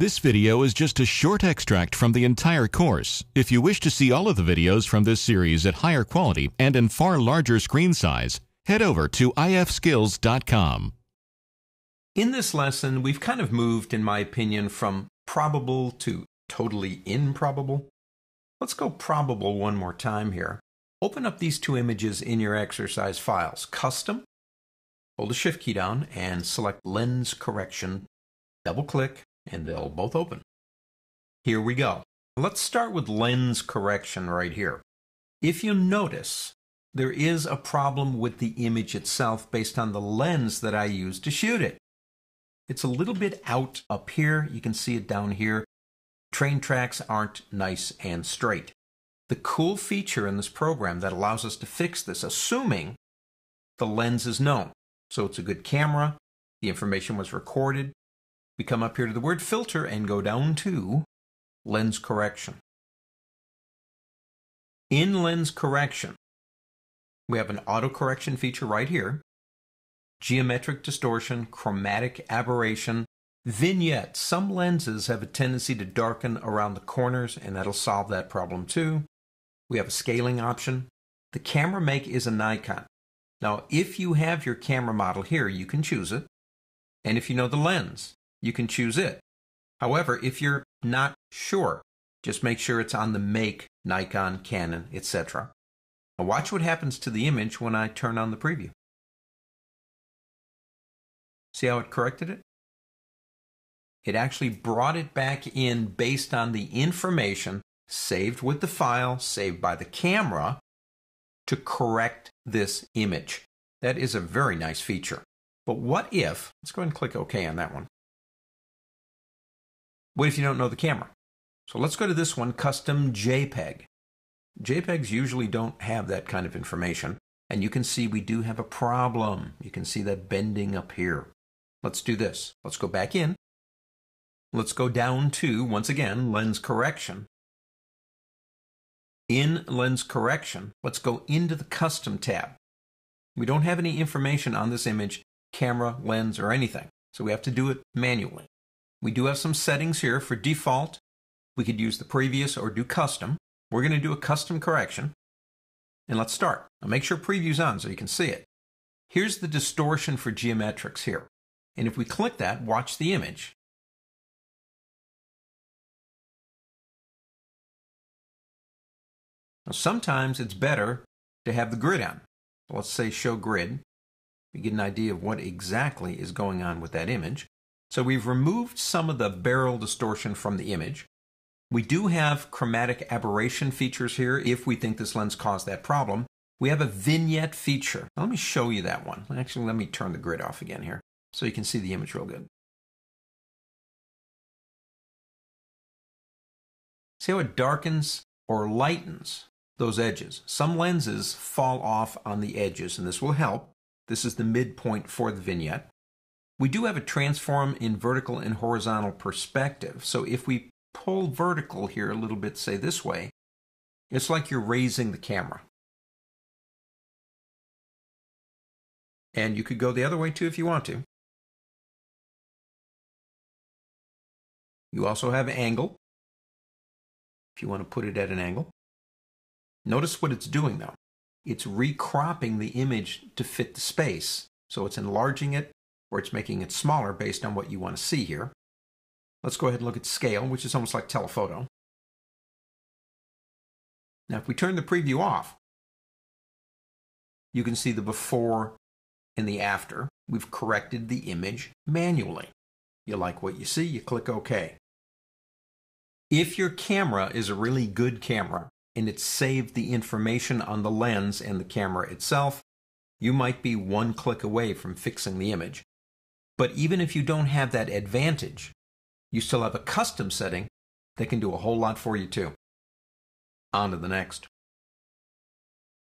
This video is just a short extract from the entire course. If you wish to see all of the videos from this series at higher quality and in far larger screen size, head over to ifskills.com. In this lesson, we've kind of moved, in my opinion, from probable to totally improbable. Let's go probable one more time here. Open up these two images in your exercise files. Custom, hold the shift key down and select lens correction. Double click and they'll both open. Here we go. Let's start with lens correction right here. If you notice, there is a problem with the image itself based on the lens that I used to shoot it. It's a little bit out up here. You can see it down here. Train tracks aren't nice and straight. The cool feature in this program that allows us to fix this, assuming the lens is known. So it's a good camera, the information was recorded, we come up here to the word filter and go down to lens correction. In lens correction, we have an auto correction feature right here, geometric distortion, chromatic aberration, vignette. Some lenses have a tendency to darken around the corners, and that'll solve that problem too. We have a scaling option. The camera make is a Nikon. Now, if you have your camera model here, you can choose it. And if you know the lens, you can choose it. However, if you're not sure, just make sure it's on the make, Nikon, Canon, etc. Now watch what happens to the image when I turn on the preview. See how it corrected it? It actually brought it back in based on the information saved with the file, saved by the camera, to correct this image. That is a very nice feature. But what if, let's go ahead and click OK on that one. What if you don't know the camera? So let's go to this one, custom JPEG. JPEGs usually don't have that kind of information. And you can see we do have a problem. You can see that bending up here. Let's do this. Let's go back in. Let's go down to, once again, lens correction. In lens correction, let's go into the custom tab. We don't have any information on this image, camera, lens, or anything. So we have to do it manually. We do have some settings here for default. We could use the previous or do custom. We're going to do a custom correction. And let's start. Now make sure preview's on so you can see it. Here's the distortion for geometrics here. And if we click that, watch the image. Now sometimes it's better to have the grid on. So let's say show grid. We get an idea of what exactly is going on with that image. So we've removed some of the barrel distortion from the image. We do have chromatic aberration features here if we think this lens caused that problem. We have a vignette feature. Let me show you that one. Actually, let me turn the grid off again here so you can see the image real good. See how it darkens or lightens those edges. Some lenses fall off on the edges, and this will help. This is the midpoint for the vignette. We do have a transform in vertical and horizontal perspective. So if we pull vertical here a little bit, say this way, it's like you're raising the camera. And you could go the other way too if you want to. You also have angle, if you want to put it at an angle. Notice what it's doing though. It's recropping the image to fit the space. So it's enlarging it or it's making it smaller based on what you want to see here. Let's go ahead and look at scale, which is almost like telephoto. Now, if we turn the preview off, you can see the before and the after. We've corrected the image manually. You like what you see, you click OK. If your camera is a really good camera and it's saved the information on the lens and the camera itself, you might be one click away from fixing the image. But even if you don't have that advantage, you still have a custom setting that can do a whole lot for you too. On to the next.